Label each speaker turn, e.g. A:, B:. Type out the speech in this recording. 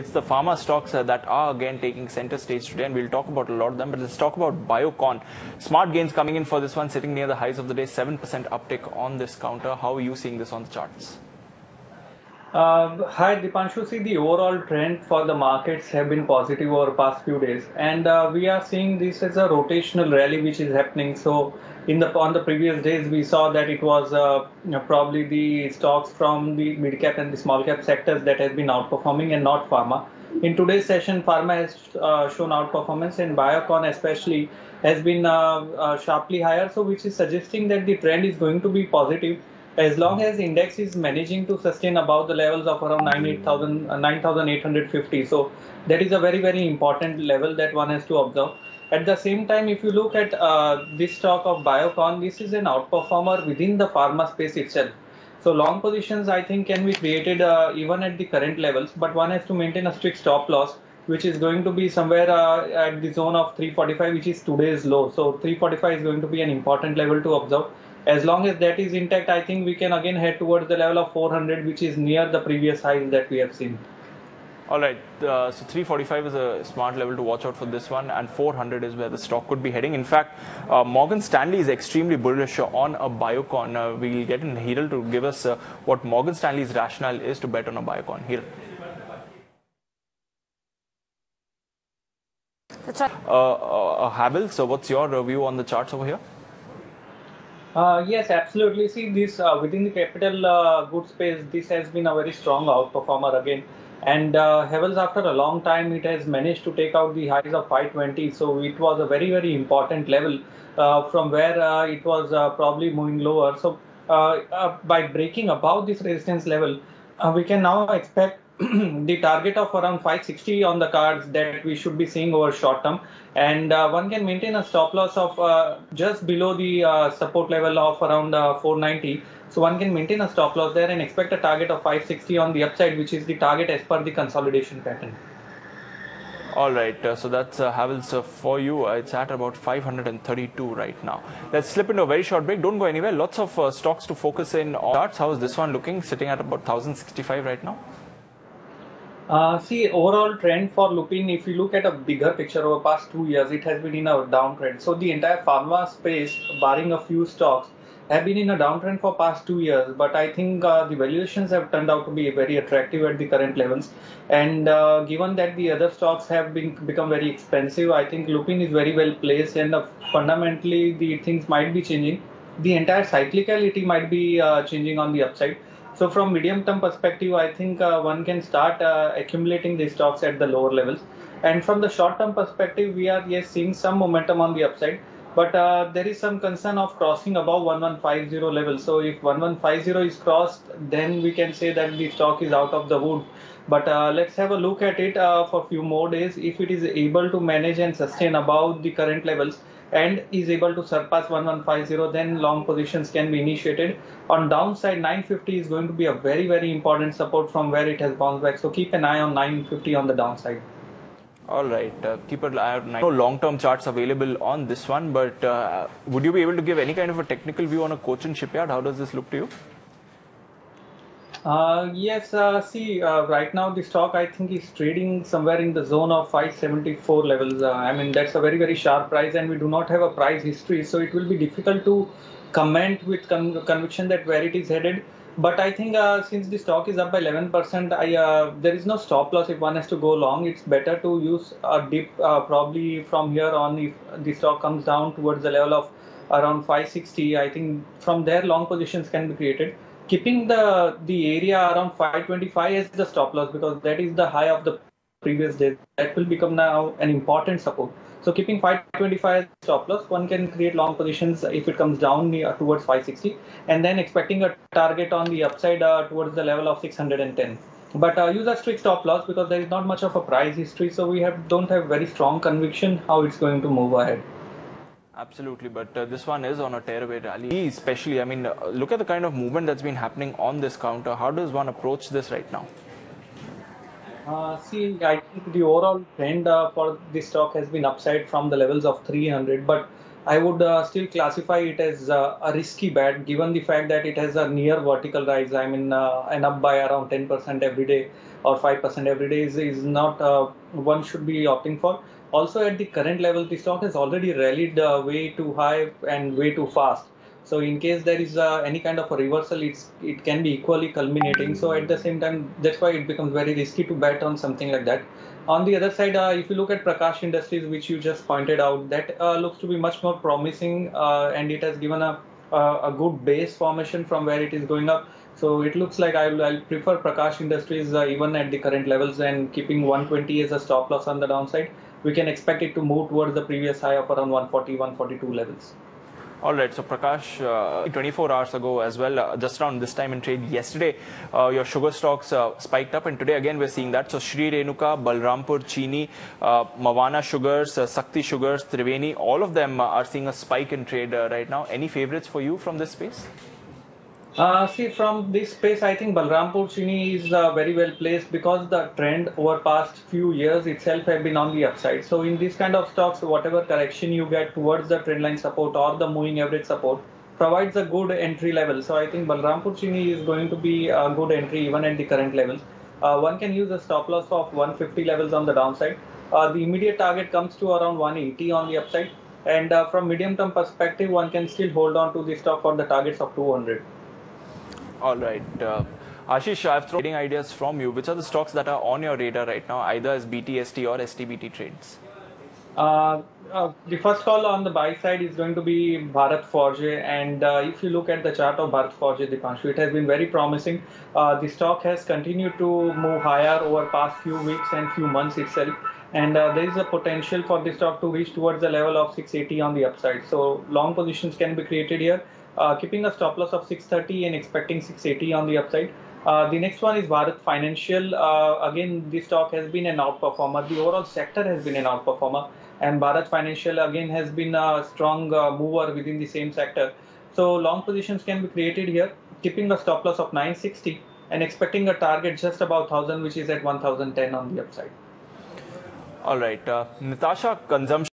A: it's the pharma stocks uh, that are again taking center stage today, and we'll talk about a lot of them. But let's talk about Biocon. Smart gains coming in for this one, sitting near the highs of the day, 7% uptick on this counter. How are you seeing this on the charts?
B: Uh, hi, Dipanshu. See, the overall trend for the markets have been positive over past few days, and uh, we are seeing this as a rotational rally which is happening. So, in the on the previous days, we saw that it was uh, you know, probably the stocks from the mid cap and the small cap sectors that has been outperforming, and not pharma. In today's session, pharma has uh, shown outperformance, and Biocon especially has been uh, uh, sharply higher. So, which is suggesting that the trend is going to be positive as long as index is managing to sustain above the levels of around 9850 uh, so that is a very very important level that one has to observe. At the same time if you look at uh, this stock of biocon this is an outperformer within the pharma space itself. So long positions i think can be created uh, even at the current levels but one has to maintain a strict stop loss which is going to be somewhere uh, at the zone of 345 which is today's low. So 345 is going to be an important level to observe as long as that is intact, I think we can again head towards the level of 400, which is near the previous highs that we have seen.
A: All right, uh, so 345 is a smart level to watch out for this one, and 400 is where the stock could be heading. In fact, uh, Morgan Stanley is extremely bullish on a Biocon. Uh, we'll get in Hiral to give us uh, what Morgan Stanley's rationale is to bet on a Biocon. Hiral. That's right. Uh, uh, Havel, so what's your view on the charts over here?
B: Uh, yes, absolutely. See, this uh, within the capital uh, good space, this has been a very strong outperformer again. And uh, Havells, after a long time, it has managed to take out the highs of 520. So it was a very, very important level uh, from where uh, it was uh, probably moving lower. So by breaking above this resistance level, we can now expect the target of around 560 on the cards that we should be seeing over short term and uh, one can maintain a stop loss of uh, just below the uh, support level of around uh, 490 so one can maintain a stop loss there and expect a target of 560 on the upside which is the target as per the consolidation pattern
A: all right, uh, so that's uh, Havells uh, for you. Uh, it's at about 532 right now. Let's slip into a very short break. Don't go anywhere. Lots of uh, stocks to focus in on. Charts. How is this one looking? Sitting at about 1065 right now.
B: Uh, see, overall trend for Lupin, if you look at a bigger picture over past two years, it has been in a downtrend. So the entire pharma space, barring a few stocks, have been in a downtrend for past two years. But I think uh, the valuations have turned out to be very attractive at the current levels. And uh, given that the other stocks have been become very expensive, I think Lupin is very well placed. And uh, fundamentally, the things might be changing. The entire cyclicality might be uh, changing on the upside so from medium term perspective, I think uh, one can start uh, accumulating these stocks at the lower levels. And from the short term perspective, we are yes seeing some momentum on the upside, but uh, there is some concern of crossing above 1150 level. So if 1150 is crossed, then we can say that the stock is out of the wood. But uh, let's have a look at it uh, for a few more days. If it is able to manage and sustain above the current levels, and is able to surpass 1150 then long positions can be initiated on downside 950 is going to be a very very important support from where it has bounced back so keep an eye on 950 on the downside
A: all right, uh, keep an eye on no long-term charts available on this one, but uh, would you be able to give any kind of a technical view on a Cochin shipyard? How does this look to you?
B: Uh, yes, uh, see, uh, right now the stock I think is trading somewhere in the zone of 574 levels. Uh, I mean, that's a very, very sharp price, and we do not have a price history, so it will be difficult to comment with con- conviction that where it is headed. But I think uh, since the stock is up by 11%, I, uh, there is no stop loss if one has to go long. It's better to use a dip probably from here on if the stock comes down towards the level of around 560. I think from there long positions can be created keeping the the area around 525 as the stop loss because that is the high of the previous day that will become now an important support. So keeping 525 stop loss one can create long positions if it comes down near, towards 560 and then expecting a target on the upside uh, towards the level of 610 but uh, use a strict stop loss because there is not much of a price history so we have don't have very strong conviction how it's going to move ahead
A: Absolutely, but uh, this one is on a tearaway rally. Especially, I mean, uh, look at the kind of movement that's been happening on this counter. How does one approach this right now?
B: Uh, see, I think the overall trend uh, for this stock has been upside from the levels of 300, but I would uh, still classify it as uh, a risky bet given the fact that it has a near vertical rise. I mean, and up by around 10% every day. or 5% every day is, is not one should be opting for. Also, at the current level, the stock has already rallied uh, way too high and way too fast. So, in case there is uh, any kind of a reversal, it's it can be equally culminating. So, at the same time, that's why it becomes very risky to bet on something like that. On the other side, uh, if you look at Prakash Industries, which you just pointed out, that uh, looks to be much more promising, uh, and it has given a a good base formation from where it is going up. So it looks like I'll, I'll prefer Prakash Industries uh, even at the current levels and keeping 120 as a stop loss on the downside. We can expect it to move towards the previous high of around 140, 142 levels.
A: All right, so Prakash, uh, 24 hours ago as well, uh, just around this time in trade yesterday, uh, your sugar stocks uh, spiked up, and today again we're seeing that. So Sri Renuka, Balrampur, Chini, uh, Mawana Sugars, uh, Sakthi Sugars, Triveni, all of them are seeing a spike in trade right now. Any favorites for you from this space?
B: Uh, see, from this space, I think Balrampur Chini is uh, very well placed because the trend over past few years itself have been on the upside. So in this kind of stocks, whatever correction you get towards the trendline support or the moving average support provides a good entry level. So I think Balrampur Chini is going to be a good entry even at the current levels. Uh, one can use a stop loss of 150 levels on the downside. Uh, the immediate target comes to around 180 on the upside. And uh, from medium term perspective, one can still hold on to the stock for the targets of 200.
A: All right. Uh, Ashish, I've thrown trading ideas from you. Which are the stocks that are on your radar right now, either as BTST or STBT trades?
B: Uh, uh, the first call on the buy side is going to be Bharat Forge, and uh, if you look at the chart of Bharat Forge, Dipanshu, it has been very promising. Uh, the stock has continued to move higher over past few weeks and few months itself, and uh, there is a potential for this stock to reach towards the level of 680 on the upside. So long positions can be created here uh, keeping a stop loss of 630 and expecting 680 on the upside. Uh, the next one is Bharat Financial. Uh, again, this stock has been an outperformer. The overall sector has been an outperformer, and Bharat Financial again has been a strong uh, mover within the same sector. So long positions can be created here, keeping a stop loss of 960 and expecting a target just about 1000, which is at 1010 on the upside.
A: All right, uh, Natasha, consumption.